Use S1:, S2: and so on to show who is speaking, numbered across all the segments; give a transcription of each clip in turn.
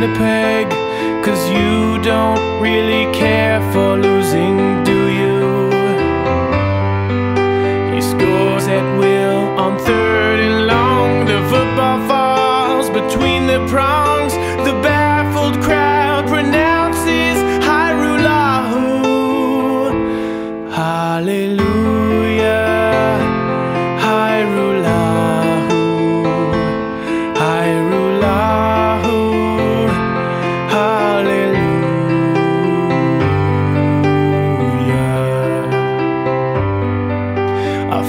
S1: Winnipeg. Cause you don't really care for losing, do you? He scores at will on third and long. The football falls between the prongs.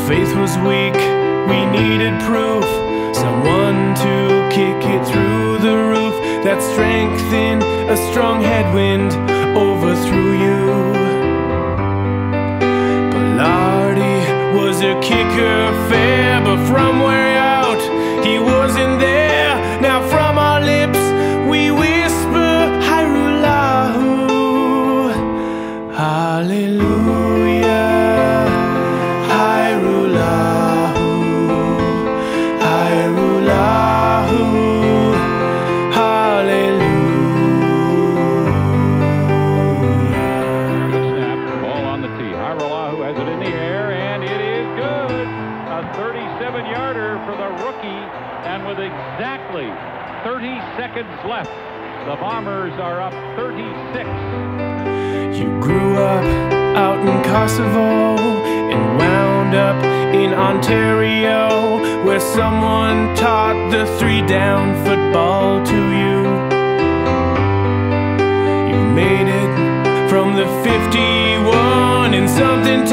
S1: Faith was weak, we needed proof. Someone to kick it through the roof. That strength in a strong headwind overthrew you. Bilardi was a kicker fair, but from way out, he wasn't there. Now from our lips, we whisper, Hajrullahu. Hallelujah.
S2: It in the air, and it is good. A 37 yarder for the rookie. And with exactly 30 seconds left, the Bombers are up 36.
S1: You grew up out in Kosovo and wound up in Ontario, where someone taught the three down football to you. You made it from the 51 something